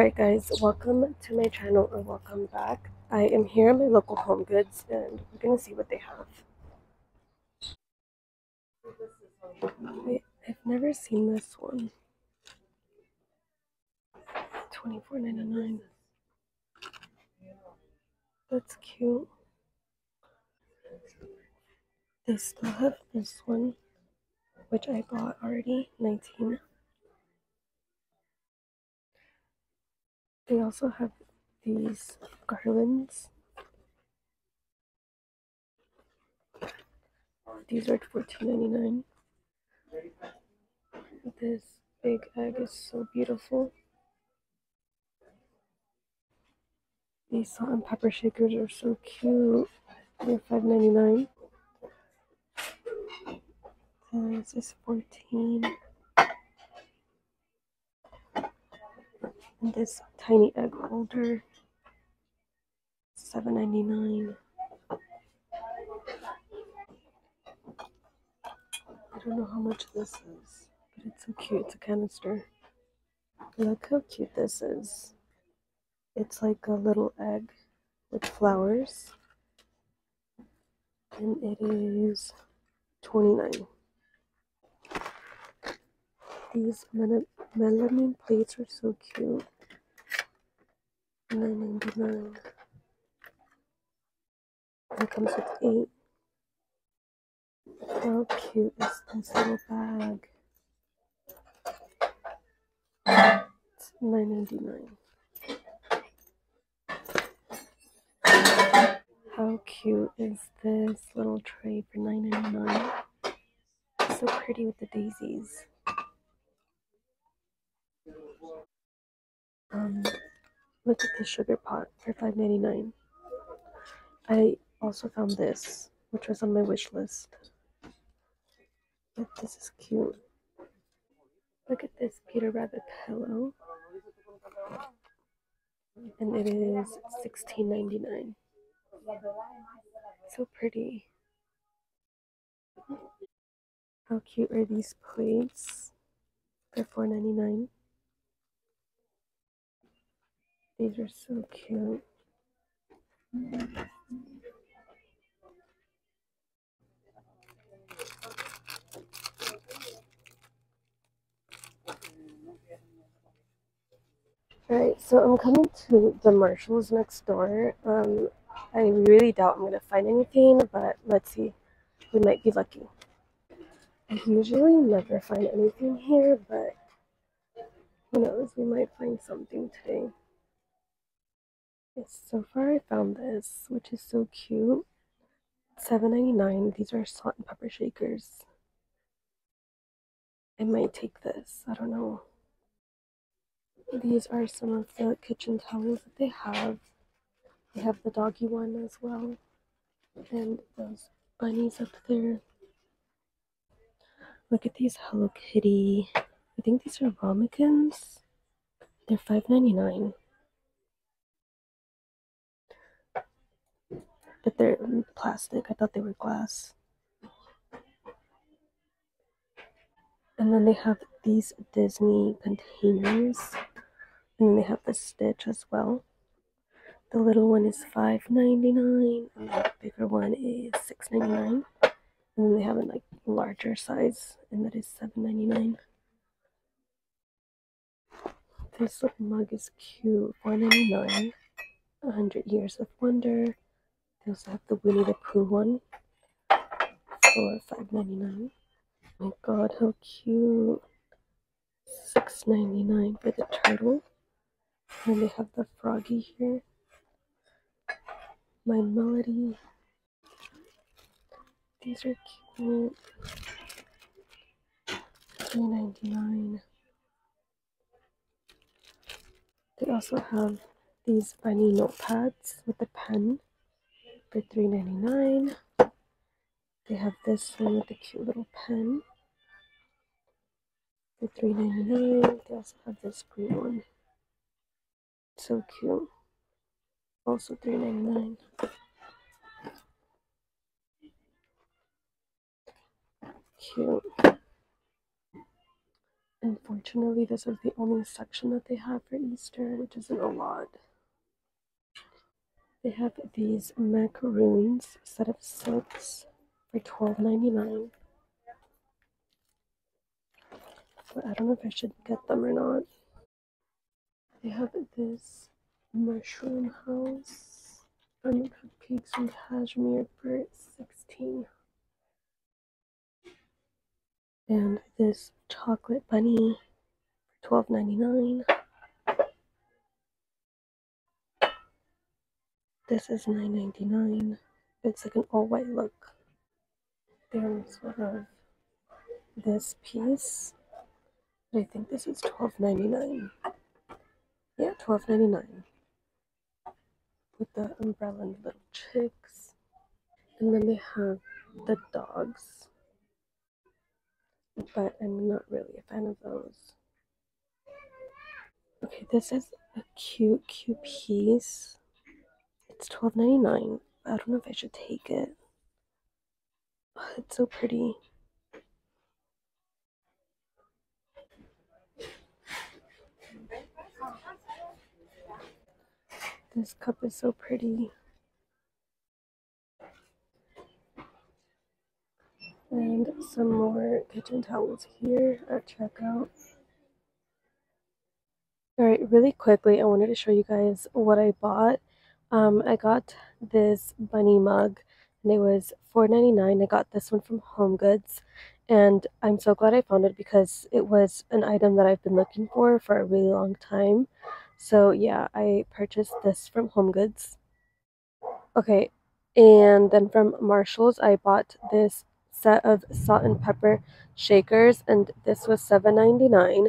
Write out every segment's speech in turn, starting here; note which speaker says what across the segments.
Speaker 1: Alright guys, welcome to my channel or welcome back. I am here at my local HomeGoods and we're gonna see what they have. Wait, I've never seen this one. Twenty four ninety nine. That's cute. They still have this one, which I bought already, 19. They also have these garlands. These are fourteen ninety nine. This big egg is so beautiful. These salt and pepper shakers are so cute. They're five ninety nine. This is fourteen. This tiny egg holder, seven ninety nine. I don't know how much this is, but it's so cute. It's a canister. Look how cute this is. It's like a little egg with flowers. And it is 29 These melamine plates are so cute. 9.99. It comes with eight. How cute is this little bag? It's 9.99. How cute is this little tray for 9.99? So pretty with the daisies. Um, look at this sugar pot for five ninety nine. I also found this, which was on my wish list. But this is cute. Look at this Peter Rabbit pillow. And it is sixteen ninety nine. So pretty. How cute are these plates? They're four ninety nine. These are so cute. Alright, so I'm coming to the Marshalls next door. Um, I really doubt I'm going to find anything, but let's see. We might be lucky. I usually never find anything here, but who knows, we might find something today. Yes, so far I found this, which is so cute. Seven ninety nine. These are salt and pepper shakers. I might take this. I don't know. These are some of the kitchen towels that they have. They have the doggy one as well. And those bunnies up there. Look at these Hello Kitty. I think these are ramekins. They're five ninety nine. But they're plastic. I thought they were glass. And then they have these Disney containers. And then they have the Stitch as well. The little one is $5.99 and the bigger one is $6.99. And then they have a like larger size and that is $7.99. This little mug is cute. $4.99. 100 Years of Wonder. They also have the Winnie the Pooh one for five ninety nine. My god, how cute. Six ninety nine for the turtle. And they have the froggy here. My melody. These are cute. Three ninety nine. They also have these bunny notepads with the pen for $3.99. They have this one with the cute little pen for $3.99. They also have this green one. So cute. Also $3.99. Cute. Unfortunately, this is the only section that they have for Easter, which isn't a lot. They have these macaroons, set of six, for $12.99. But I don't know if I should get them or not. They have this mushroom house. Onion cupcakes and cashmere for 16 And this chocolate bunny for $12.99. This is nine ninety nine. It's like an all white look. There's sort of this piece. I think this is twelve ninety nine. Yeah, twelve ninety nine. With the umbrella and the little chicks. And then they have the dogs. But I'm not really a fan of those. Okay, this is a cute, cute piece. It's twelve ninety nine. I don't know if I should take it. Oh, it's so pretty. This cup is so pretty. And some more kitchen towels here at checkout. Alright, really quickly, I wanted to show you guys what I bought. Um, I got this bunny mug and it was $4.99. I got this one from HomeGoods and I'm so glad I found it because it was an item that I've been looking for for a really long time. So yeah, I purchased this from HomeGoods. Okay, and then from Marshalls, I bought this set of salt and pepper shakers, and this was $7.99.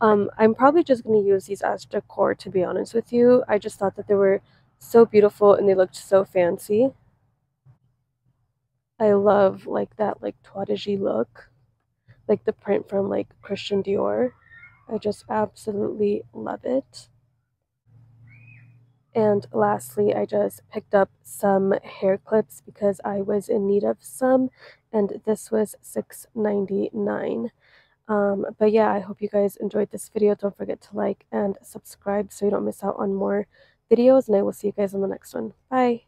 Speaker 1: Um, I'm probably just going to use these as decor, to be honest with you. I just thought that they were so beautiful and they looked so fancy. I love like that like toitage look, like the print from like Christian Dior. I just absolutely love it. And lastly, I just picked up some hair clips because I was in need of some, and this was $6.99. Um, but yeah, I hope you guys enjoyed this video. Don't forget to like and subscribe so you don't miss out on more videos, and I will see you guys on the next one. Bye!